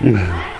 嗯。